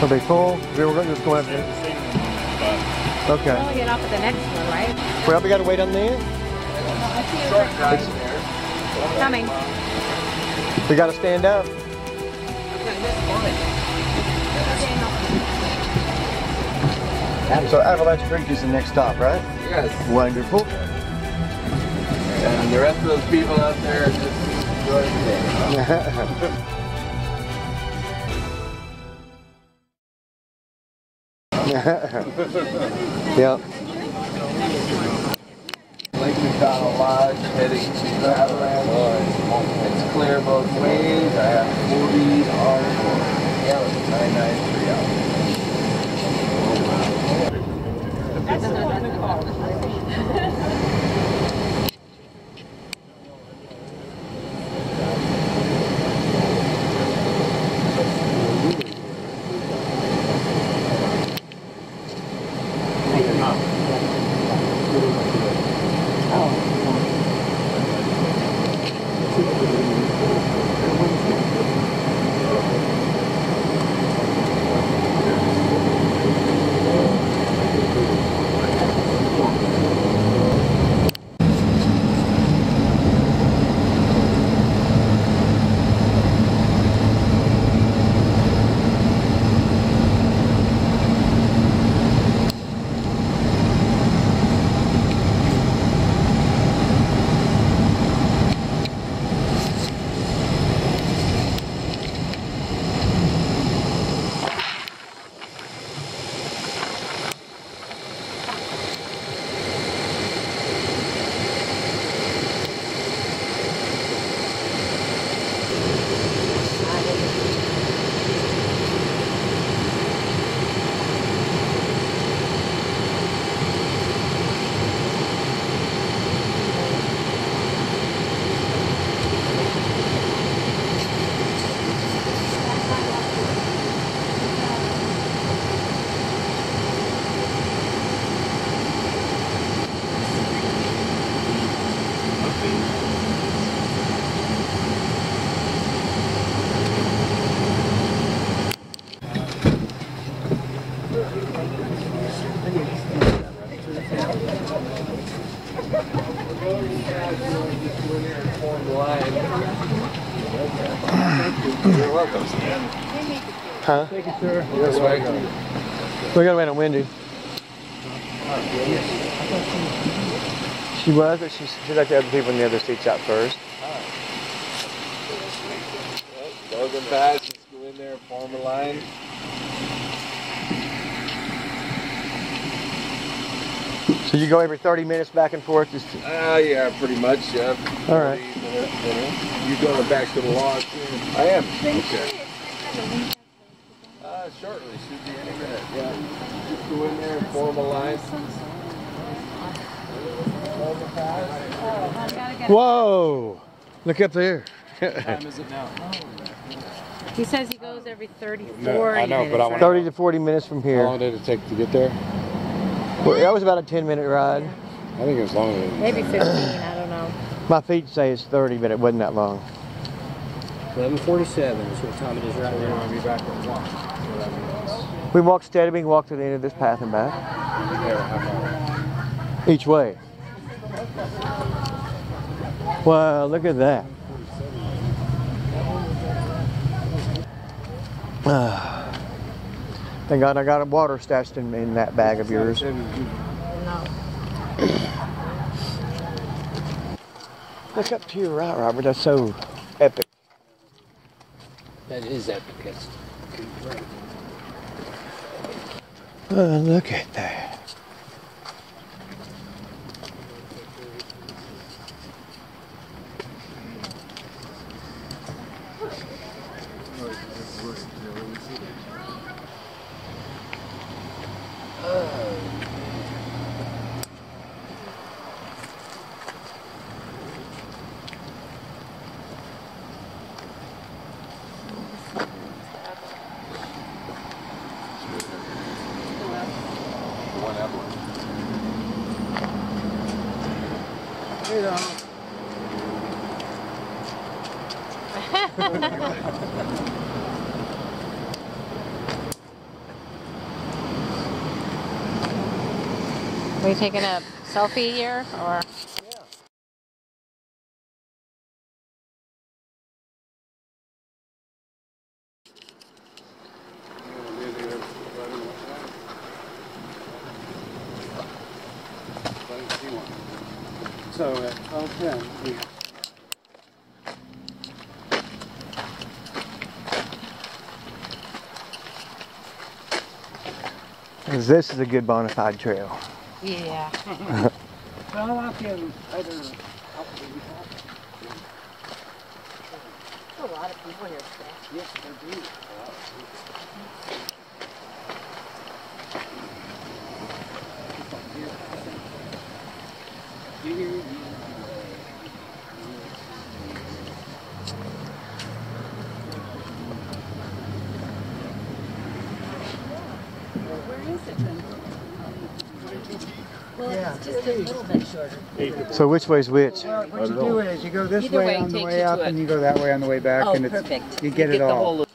So Are they full? We were just going they're to. the same but Okay. We'll get off at the next one, right? Well, we got to wait on them. Coming. We got to stand up. So Avalanche Creek is the next stop, right? Yes. Wonderful. And the rest of those people out there are just enjoying the day. yeah. Lake McDonald Lodge heading to Avalanche. It's clear both ways. I have 40 on 993 out. You're welcome. Huh? This way. We got to wait on Wendy. She was, but she's, she'd like the other people in the other seats out first. Logan Pass, just go in there, and form a line. So you go every 30 minutes back and forth. Just Ah, yeah, pretty much, yeah. All right. minutes, you know. You going back to the lodge? I am. Okay. Uh, shortly, should be any minute, yeah. Just go in there and form a line. Form a pass. whoa! Look up there. what time is it now? He says he goes every 34 I know, but I want 30 to 40 minutes from here. How long did it take to get there? Well, that was about a 10 minute ride. I think it was longer than Maybe 15, I don't know. My feet say it's 30, but it wasn't that long. 1147 is what time it is right We're now. going to be back at one. So We walked steady. We can walk to the end of this path and back. yeah, half hour. Each way. Wow, look at that. Ah. Thank God I got a water stashed in, in that bag of yours. No. Look up to your right, Robert. That's so epic. That is epic. That's Oh, look at that. Are you taking a selfie here or? So at twelve ten, we This is a good bona fide trail. Yeah. Well, I can, I don't know. A lot of people here today. Yes, I do. Just a little bit shorter. So which way's which? Well, what you do is you go this Either way, way on the way up, and you go that way on the way back, Oh, and it's perfect. you get it the all.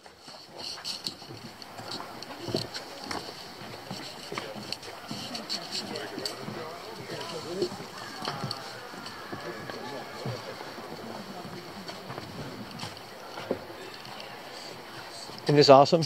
Isn't this awesome?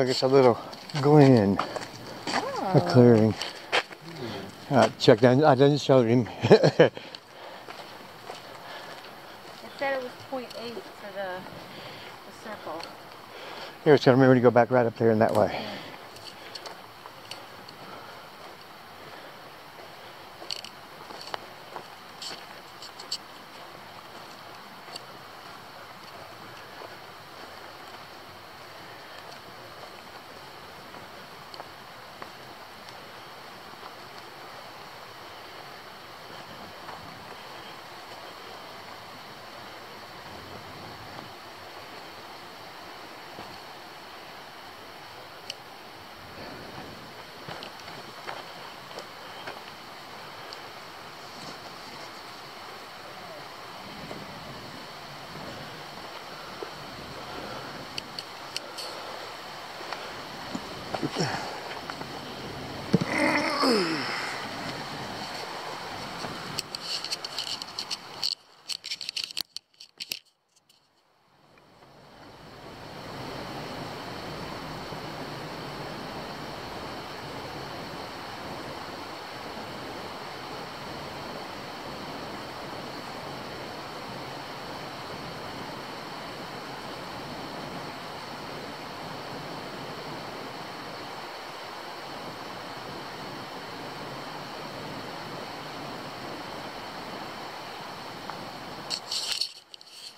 Look, it's a little glen, a clearing. Uh, check down. I didn't show him. It said it was point eight for the, the circle. Here, it's gonna remember to go back right up there in that way.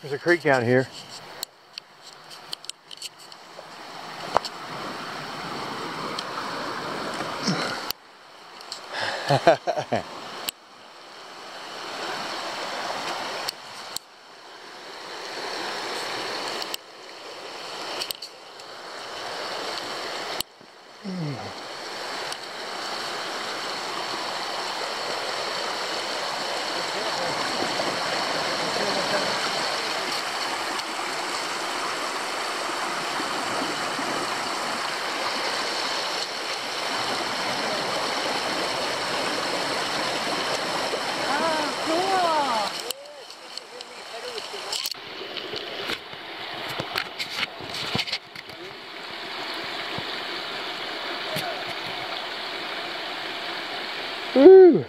There's a creek down here. Oh, cool. Woo!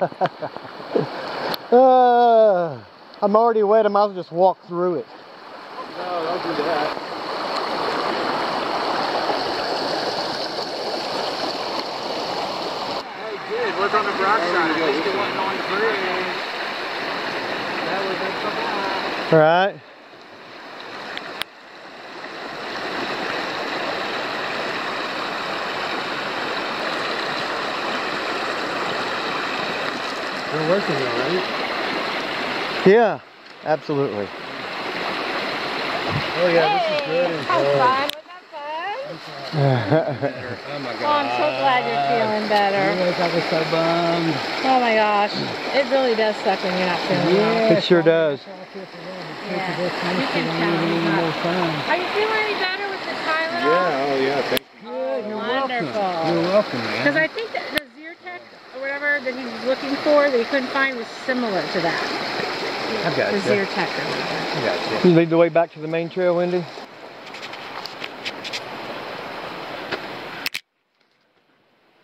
Uh, I'm already wet. I might as well just walk through it. No, don't do that. Hey, good. Work on the broad side. At least it wasn't on the bridge. That was a couple All right. We're working there, right? Yeah, absolutely. Oh yeah, this is good and That was cold. fun. Wasn't that fun? Oh my Oh, I'm so glad you're feeling better. Yes, I was so bummed. Oh my gosh. It really does suck when you're not feeling well. It sure does. Yeah, you can tell. he's not- Are you feeling any better with the Tylenol? Yeah, oh yeah, thank you. Good, You're wonderful. welcome. You're welcome, man. Because. I think that the Zyrtec or that he was looking for that he couldn't find was similar to that. I've got The you. Zyrtec or whatever. I got you. You lead the way back to the main trail, Wendy?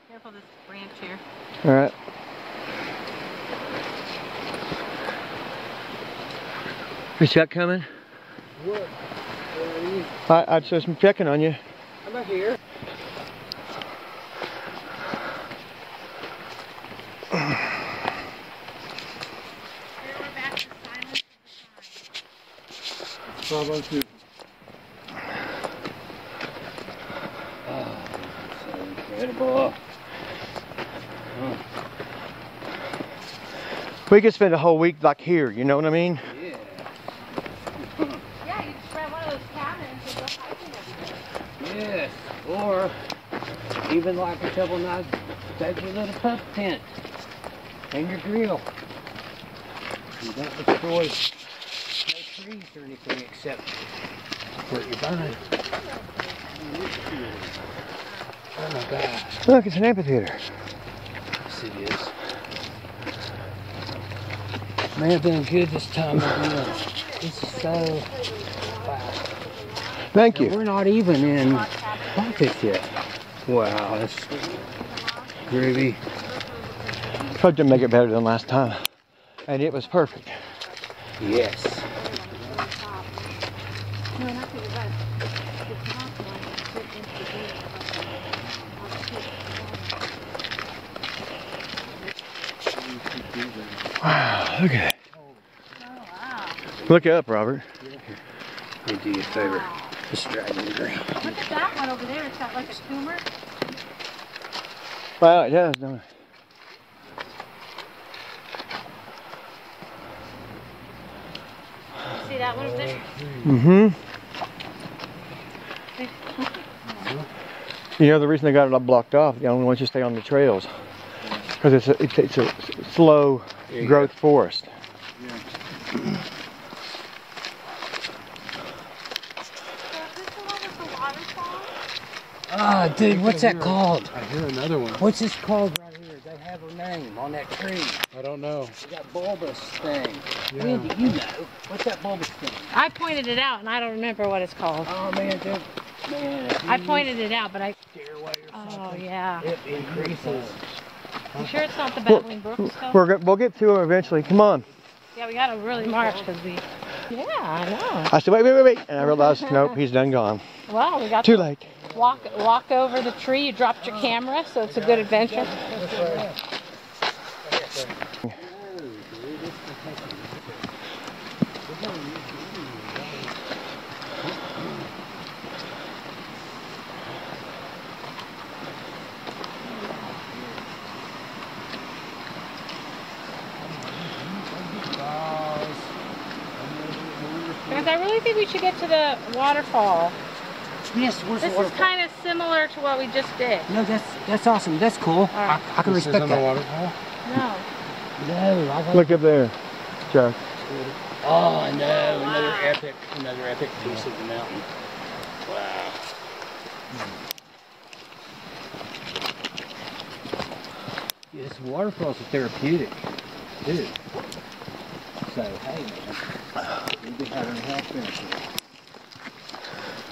Careful this branch here. All right. Is Chuck coming? What? I, I just checking on you. I'm not here. Here we're back to silence of the How about you? So incredible. We could spend a whole week like here, you know what I mean? Yeah. Yeah, you just rent one of those cabins and go hiking every day. Yes. Or even like a couple nights, take your little pup tent and your grill. You don't destroy no trees or anything except what you're buying. Oh my gosh. Look, it's an amphitheater. Yes, it is. Man, it's been good this time of year. This is so fast. Thank you. we're not even in August yet. Wow, that's groovy. Tried to make it better than last time. And it was perfect. Yes. No, not for the rest. The top one is fit into the deal. I'll take it. Wow, look at that. Oh, wow. Look up, Robert. Let me do you a favor. Just drag me green. Look at that one over there. It's got like a tumor. Wow, yeah. No. See that one over there? Mm-hmm. You know the reason they got it all blocked off, the only ones you stay on the trails. Because it's a, it's, it's a slow you growth forest. So is this the one with the waterfall? Ah, dude, what's that called? I hear another one. What's this called right here? They have a name on that tree. I don't know. They got bulbous thing. Yeah. Randy, you know. What's that bulbous thing? I pointed it out and I don't remember what it's called. Oh man, dude. Man, I pointed it out, but I. stairway or Oh yeah. it increases. You sure it's not the babbling brook stuff? We're, we'll get to them eventually. Come on. Yeah, we gotta really march because we. Yeah, I know. I said, wait, wait, wait, wait. And I realized, nope, he's done gone. Well, we got Too to late. walk walk over the tree. You dropped your camera, so it's a good adventure. Because I really think we should get to the waterfall. Yes, where's This the is kind of similar to what we just did. No, that's that's awesome. That's cool. right. I, I can This is respect on the that. waterfall? No. No, I want. Look up there, Chuck. Oh no, another epic, another epic piece of the mountain. Wow. Yeah, this waterfall's a therapeutic, dude. So hey man, we'll be having a health benefit.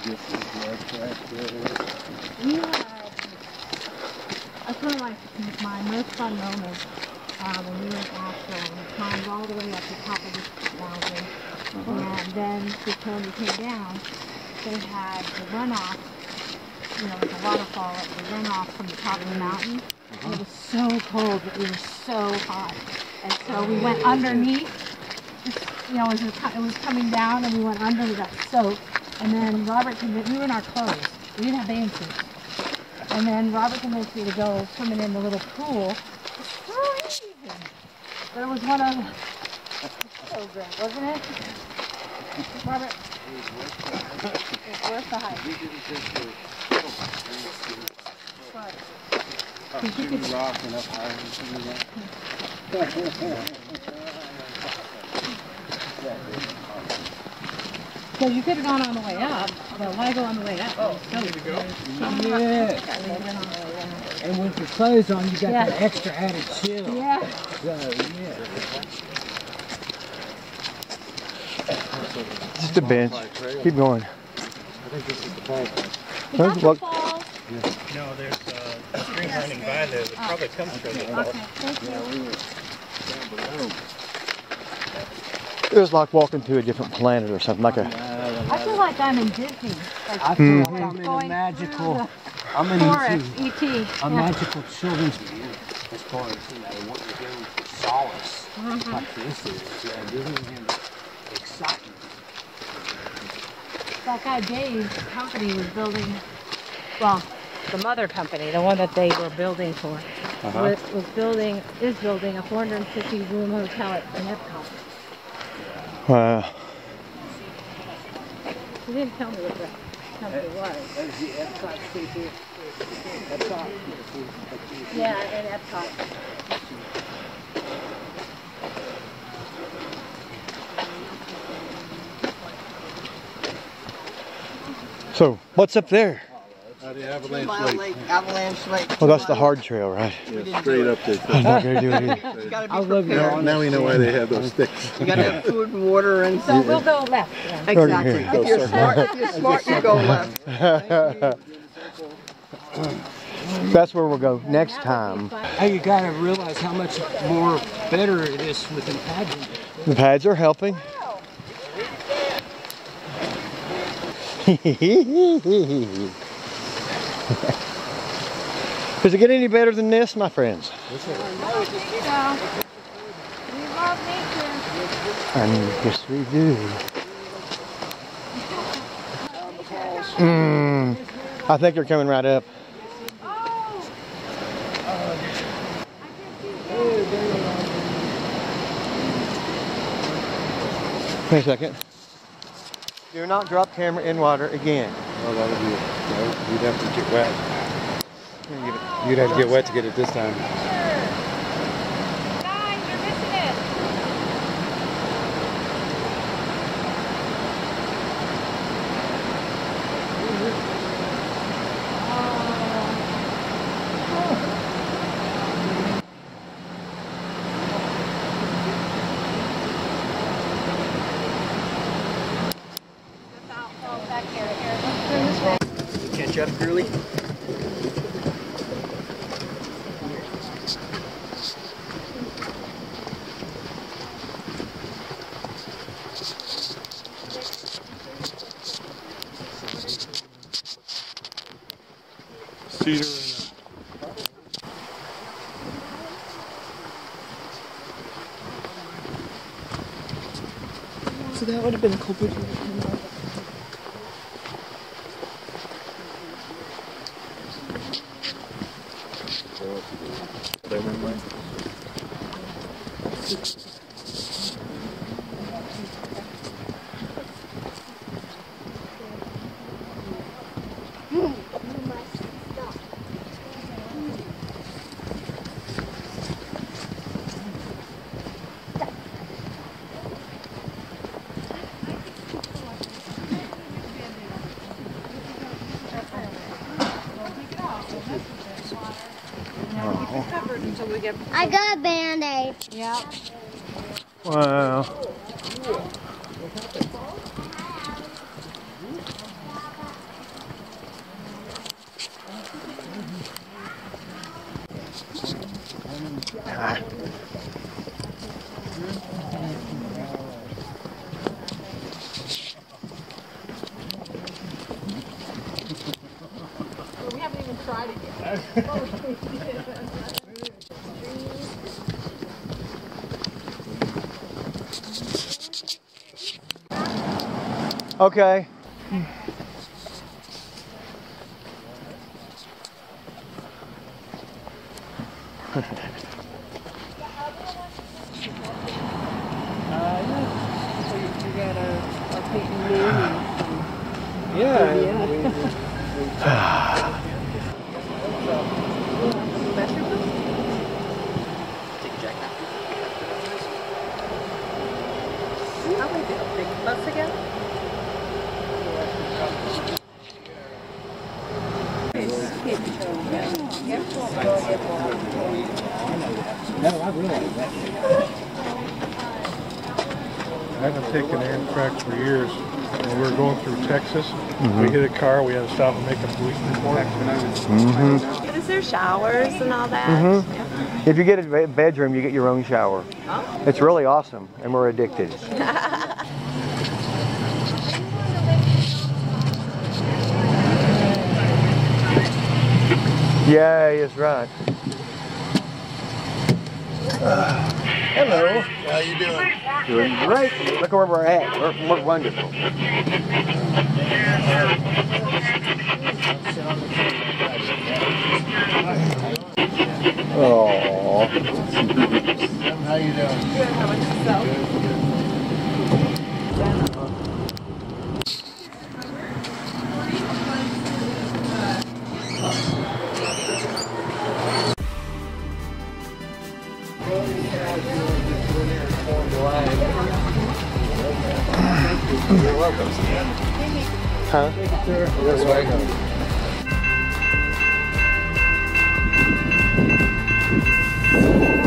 Get some blood pressure. We had, I feel like my most fun moment uh, when we were Asheville, we climbed all the way up the top of this mountain, and then before we came down, they had the runoff, you know, like a waterfall, the runoff from the top of the mountain. And it was so cold, but we were so hot, and so we went underneath. You know, it was, it was coming down, and we went under. We got soaked, and then Robert convinced we were in our clothes. We didn't have bathing suits. And then Robert convinced me to go swimming in the little pool. Freezing. But it was one of so great, wasn't it? Robert, it was worth the hype. Rocking up that. Because you could have gone on the way up, but why go on the way up? Oh, so Need to go? Yeah. And with your clothes on, you got Yeah. that extra added chill. Yeah. So yeah. Just a bench. Keep going. I think this is the fall. Is that the Look. falls? No, there's uh, a stream running by there that probably comes from the falls. Okay, thank you. It was like walking to a different planet or something, like a. I feel like I'm in Disney. Like I feel like Mhm. I'm in a going magical, through I'm in the a, forest, E.T. a Yeah. magical children's view as far as, you know, what you're doing for solace. Mhm. Like this is, yeah, Disneyland excitement. That guy Dave's company was building, well, the mother company, the one that they were building for, Uh-huh. was, was building, is building a 450 room hotel at in Epcot. Wow. He didn't tell me what the company was. Yeah, in Epcot. So, what's up there? Uh, the avalanche lake. Lake, Avalanche Lake. Oh, that's the hard trail, right? Yeah, straight up there. I'm not gonna do it either. You I love you. Now, now we know why they have those sticks. You gotta have food and water and. So we'll go left then. Exactly. Go If you're smart, if you're smart, you go left. That's where we'll go next time. Hey, you gotta realize how much more better it is with the pads. The pads are helping. Does it get any better than this, my friends? So, we've love nature. And yes, we do. Mm, I think they're coming right up. Oh, Wait a second. Do not drop camera in water again. Well, that would be, that would- you'd have to get wet. You'd have to get wet to get it this time. Would have been culprit. I got a band-aid. Yep. Wow. Ah. We haven't even tried it yet. Okay. I haven't taken Amtrak for years. When we were going through Texas, we hit a car, we had to stop and make a police report. Mm-hmm. Is there showers and all that? Mm-hmm. If you get a bedroom, you get your own shower. It's really awesome, and we're addicted. Yeah, he is right. Hello. How you doing? Doing great. Look where we're at. We're, we're wonderful. Oh. How you doing? Good, how about yourself? You're welcome. Huh? This way. Well, it's just a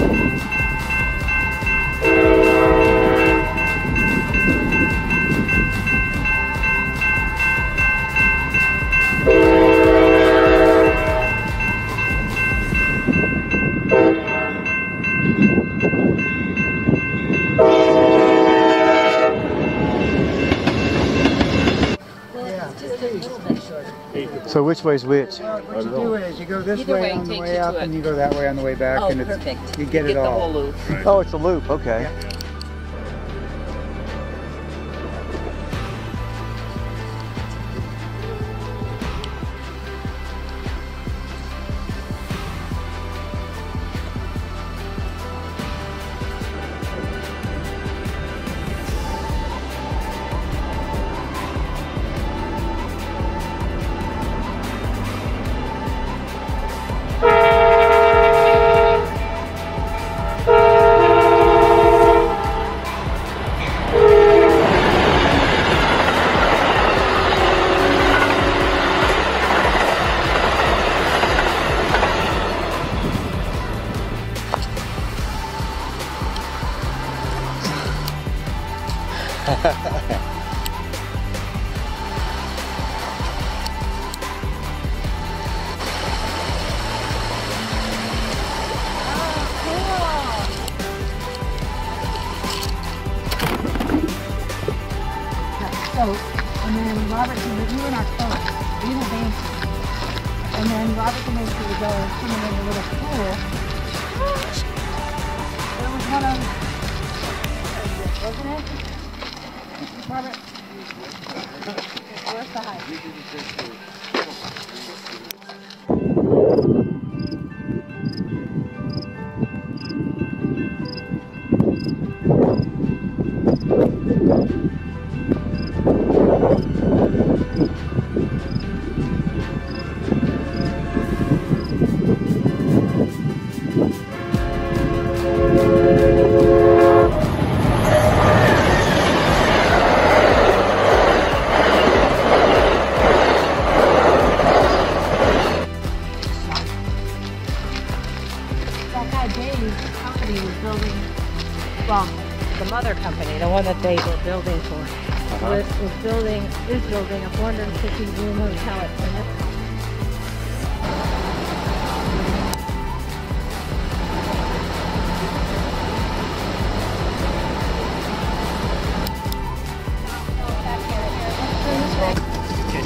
So which way's which? Well, what you do is you go this Either way, way on the takes way you up, and you go that way on the way back, Oh, and it's perfect. you get it the all. whole loop. Oh, it's a loop. Okay. So, and our you have answers. And then Robert can make sure to go swimming in the little pool. There was one of, wasn't it? Robert? Where's the height? they were building for. Uh-huh. Was building is building a 450 room hotel at Plymouth.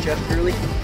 Jeff early.